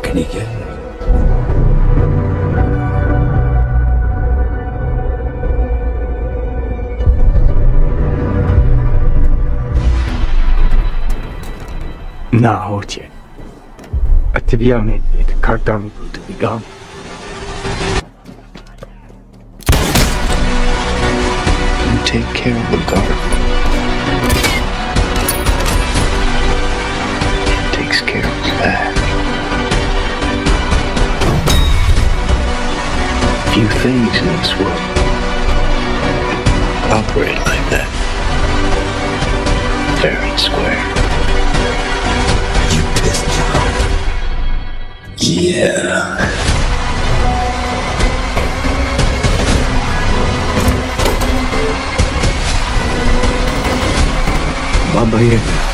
balcony yet. Na, It's A ty wiemy, the carton will be gone. You take care of the guard. few things in this world operate like that. Fair and square. You pissed me off. Yeah. Baba Yaga.